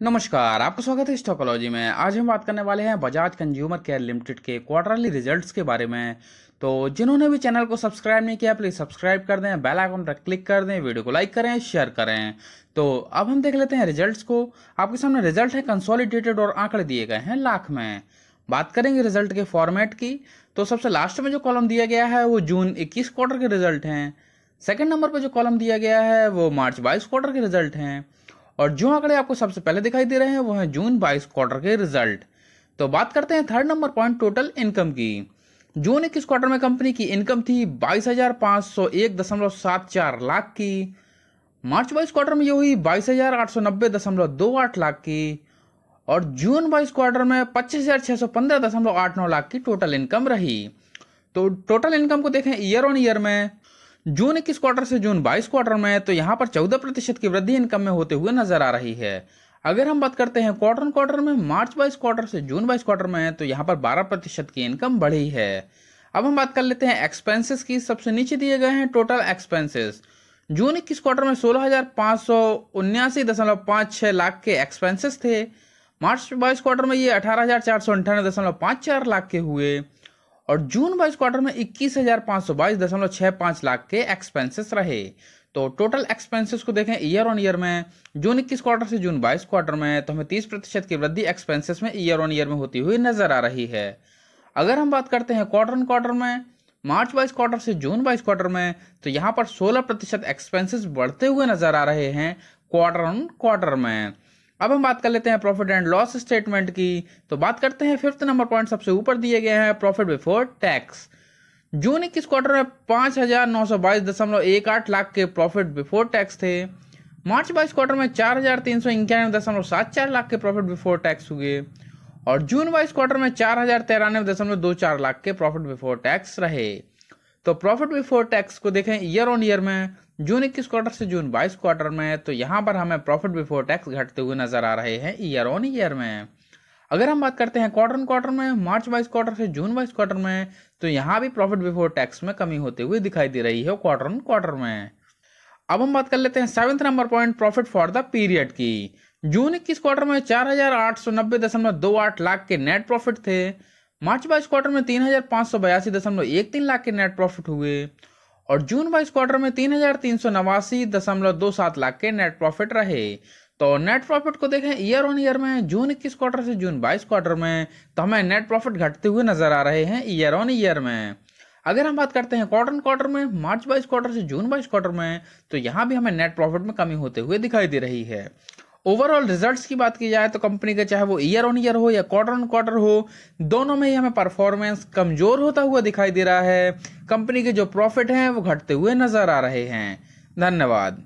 नमस्कार, आपका स्वागत है स्टोकोलॉजी में। आज हम बात करने वाले हैं बजाज कंज्यूमर केयर लिमिटेड के क्वार्टरली रिजल्ट्स के बारे में। तो जिन्होंने भी चैनल को सब्सक्राइब नहीं किया प्लीज़ सब्सक्राइब कर दें बेल आइकन पर क्लिक कर दें वीडियो को लाइक करें शेयर करें। तो अब हम देख लेते हैं रिजल्ट्स को। आपके सामने रिज़ल्ट है कंसोलिडेटेड और आंकड़े दिए गए हैं लाख में। बात करेंगे रिज़ल्ट के फॉर्मेट की। तो सबसे लास्ट में जो कॉलम दिया गया है, वो जून इक्कीस क्वार्टर के रिज़ल्ट हैं। सेकेंड नंबर पर जो कॉलम दिया गया है, वो मार्च बाईस क्वार्टर के रिज़ल्ट हैं। और जो आंकड़े आपको सबसे पहले दिखाई दे रहे हैं, वो है जून बाईस क्वार्टर के रिज़ल्ट तो बात करते हैं third number point total income की. जून इक्कीस क्वार्टर में कंपनी की इनकम थी बाईस लाख की. मार्च बाईस क्वार्टर में ये हुई बाईस लाख की. और जून बाईस क्वार्टर में पच्चीस लाख की टोटल इनकम रही. तो टोटल इनकम को देखें ईयर ऑन ईयर में जून इक्कीस क्वार्टर से जून बाईस क्वार्टर में तो यहाँ पर चौदह प्रतिशत की वृद्धि इनकम में होते हुए नज़र आ रही है। अगर हम बात करते हैं क्वार्टर क्वार्टर में, मार्च बाईस क्वार्टर से जून बाईस क्वार्टर में तो यहाँ पर बारह प्रतिशत की इनकम बढ़ी है। अब हम बात कर लेते हैं एक्सपेंसेस की। सबसे नीचे दिए गए हैं टोटल एक्सपेंसेस जून इक्कीस क्वार्टर में सोलह हज़ार सौ उन्यासी दशमलव लाख के एक्सपेंसेस थे। मार्च बाईस क्वार्टर में ये अठारह हज़ार चार सौ अंठानवे दशमलव चार लाख के हुए। और जून बाईस क्वार्टर में इक्कीस हज़ार पाँच सौ बाईस दशमलव छः पाँच लाख के एक्सपेंसेस रहे। तो टोटल एक्सपेंसेस को देखें ईयर ऑन ईयर में, जून इक्कीस क्वार्टर से जून बाईस क्वार्टर में तो हमें तीस प्रतिशत की वृद्धि एक्सपेंसेस में ईयर ऑन ईयर में होती हुई नज़र आ रही है। अगर हम बात करते हैं क्वार्टर ऑन क्वार्टर में, मार्च बाईस क्वार्टर से जून बाईस क्वार्टर में तो यहाँ पर सोलह प्रतिशत एक्सपेंसेस बढ़ते हुए नज़र आ रहे हैं क्वार्टर ऑन क्वार्टर में। अब हम बात कर लेते हैं प्रॉफिट एंड लॉस स्टेटमेंट की। तो बात करते हैं फिफ्थ नंबर पॉइंट सबसे ऊपर दिए गए हैं प्रॉफिट बिफोर टैक्स जून इक्कीस क्वार्टर में पाँच हज़ार नौ सौ बाईस दशमलव एक आठ लाख के प्रॉफिट बिफोर टैक्स थे। मार्च बाईस क्वार्टर में चार हज़ार तीन सौ इक्यानवे दशमलव सात चार लाख के प्रॉफिट बिफोर टैक्स हुए। और जून बाईस क्वार्टर में चार हज़ार तिरानवे दशमलव दो चार लाख के प्रॉफिट बिफोर टैक्स रहे। तो प्रॉफिट बिफोर टैक्स को देखें ईयर ऑन ईयर में, जून इक्कीस क्वार्टर से जून बाईस क्वार्टर में तो यहाँ पर हमें प्रॉफिट बिफोर टैक्स घटते हुए नज़र आ रहे हैं ईयर ऑन ईयर में। अगर हम बात करते हैं क्वार्टर क्वार्टर में, मार्च बाईस क्वार्टर से जून बाईस क्वार्टर में तो यहाँ भी प्रॉफिट बिफोर टैक्स में कमी होते हुए दिखाई दे रही है क्वार्टर क्वार्टर में। अब हम बात कर लेते हैं seventh number point profit for the period की। जून इक्कीस क्वार्टर में चार हज़ार आठ सौ नब्बे दशमलव दो आठ लाख के नेट प्रॉफिट थे। मार्च बाईस क्वार्टर में तीन हज़ार पाँच सौ बयासी दशमलव एक तीन लाख के नेट प्रॉफिट हुए और जून बाईस क्वार्टर में तीन हज़ार तीन सौ नवासी दशमलव दो सात लाख के नेट प्रॉफिट रहे। तो नेट प्रॉफिट को देखें ईयर ऑन ईयर में, जून इक्कीस क्वार्टर से जून बाईस क्वार्टर में तो हमें नेट प्रॉफिट घटते हुए नज़र आ रहे हैं ईयर ऑन ईयर में। अगर हम बात करते हैं क्वार्टर क्वार्टर में, मार्च बाईस क्वार्टर से जून बाईस क्वार्टर में तो यहाँ भी हमें नेट प्रॉफिट में कमी होते हुए दिखाई दे रही है। ओवरऑल रिजल्ट्स की बात की जाए तो कंपनी के चाहे वो ईयर ऑन ईयर हो या क्वार्टर ऑन क्वार्टर हो, दोनों में ही हमें परफॉर्मेंस कमज़ोर होता हुआ दिखाई दे रहा है। कंपनी के जो प्रॉफिट हैं, वो घटते हुए नज़र आ रहे हैं। धन्यवाद।